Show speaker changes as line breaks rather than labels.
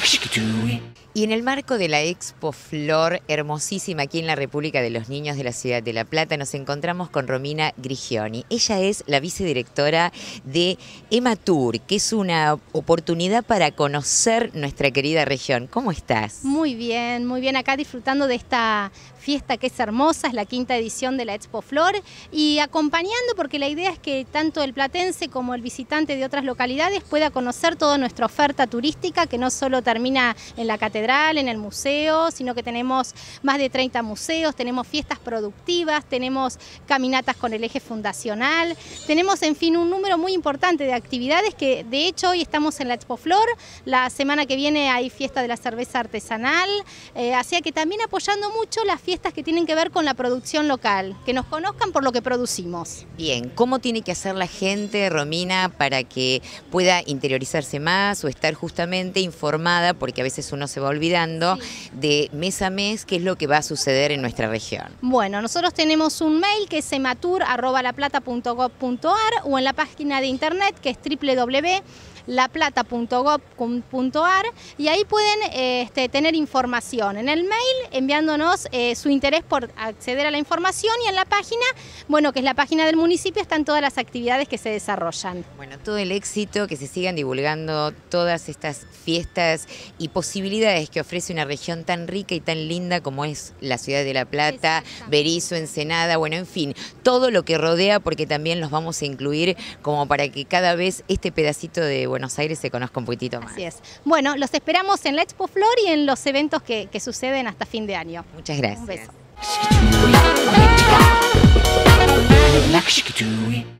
Y en el marco de la Expo Flor, hermosísima aquí en la República de los Niños de la Ciudad de La Plata, nos encontramos con Romina Grigioni. Ella es la vicedirectora de Ematur, que es una oportunidad para conocer nuestra querida región. ¿Cómo estás?
Muy bien, muy bien. Acá disfrutando de esta fiesta que es hermosa, es la quinta edición de la Expo Flor y acompañando porque la idea es que tanto el platense como el visitante de otras localidades pueda conocer toda nuestra oferta turística que no solo termina en la catedral, en el museo, sino que tenemos más de 30 museos, tenemos fiestas productivas, tenemos caminatas con el eje fundacional, tenemos en fin un número muy importante de actividades que de hecho hoy estamos en la Expo Flor, la semana que viene hay fiesta de la cerveza artesanal, eh, así que también apoyando mucho las fiestas que tienen que ver con la producción local, que nos conozcan por lo que producimos.
Bien, ¿cómo tiene que hacer la gente, Romina, para que pueda interiorizarse más o estar justamente informada, porque a veces uno se va olvidando, de mes a mes qué es lo que va a suceder en nuestra región.
Bueno, nosotros tenemos un mail que es ematur.laplata.gov.ar o en la página de internet que es www laplata.gov.ar y ahí pueden este, tener información en el mail enviándonos eh, su interés por acceder a la información y en la página, bueno, que es la página del municipio, están todas las actividades que se desarrollan.
Bueno, todo el éxito, que se sigan divulgando todas estas fiestas y posibilidades que ofrece una región tan rica y tan linda como es la ciudad de La Plata, Berizo, Ensenada, bueno, en fin, todo lo que rodea porque también los vamos a incluir como para que cada vez este pedacito de Buenos Aires se conozca un poquitito más.
Así es. Bueno, los esperamos en la Expo Flor y en los eventos que, que suceden hasta fin de año.
Muchas gracias.
Un beso.